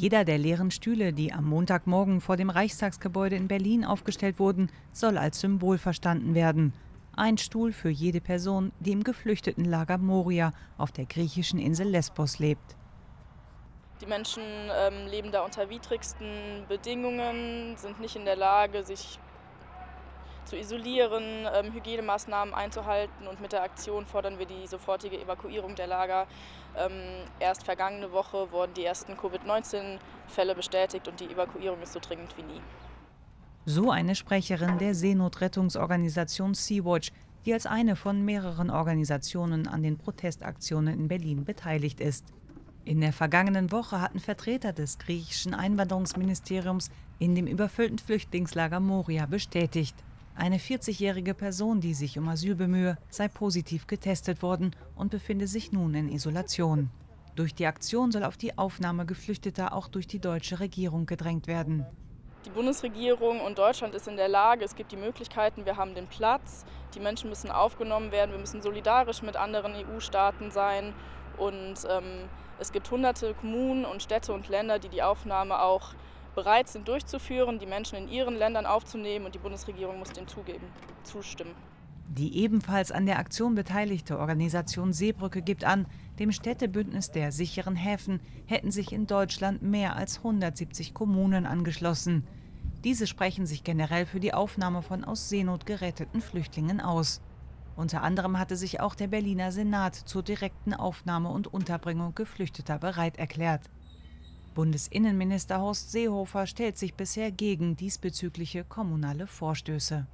Jeder der leeren Stühle, die am Montagmorgen vor dem Reichstagsgebäude in Berlin aufgestellt wurden, soll als Symbol verstanden werden. Ein Stuhl für jede Person, die im Geflüchtetenlager Moria auf der griechischen Insel Lesbos lebt. Die Menschen ähm, leben da unter widrigsten Bedingungen, sind nicht in der Lage, sich zu isolieren, ähm, Hygienemaßnahmen einzuhalten und mit der Aktion fordern wir die sofortige Evakuierung der Lager. Ähm, erst vergangene Woche wurden die ersten Covid-19-Fälle bestätigt und die Evakuierung ist so dringend wie nie. So eine Sprecherin der Seenotrettungsorganisation Sea-Watch, die als eine von mehreren Organisationen an den Protestaktionen in Berlin beteiligt ist. In der vergangenen Woche hatten Vertreter des griechischen Einwanderungsministeriums in dem überfüllten Flüchtlingslager Moria bestätigt, eine 40-jährige Person, die sich um Asyl bemühe, sei positiv getestet worden und befinde sich nun in Isolation. Durch die Aktion soll auf die Aufnahme Geflüchteter auch durch die deutsche Regierung gedrängt werden. Die Bundesregierung und Deutschland ist in der Lage, es gibt die Möglichkeiten, wir haben den Platz, die Menschen müssen aufgenommen werden, wir müssen solidarisch mit anderen EU-Staaten sein. Und ähm, es gibt hunderte Kommunen und Städte und Länder, die die Aufnahme auch bereit sind durchzuführen, die Menschen in ihren Ländern aufzunehmen und die Bundesregierung muss dem zugeben, zustimmen. Die ebenfalls an der Aktion beteiligte Organisation Seebrücke gibt an, dem Städtebündnis der sicheren Häfen hätten sich in Deutschland mehr als 170 Kommunen angeschlossen. Diese sprechen sich generell für die Aufnahme von aus Seenot geretteten Flüchtlingen aus. Unter anderem hatte sich auch der Berliner Senat zur direkten Aufnahme und Unterbringung Geflüchteter bereit erklärt. Bundesinnenminister Horst Seehofer stellt sich bisher gegen diesbezügliche kommunale Vorstöße.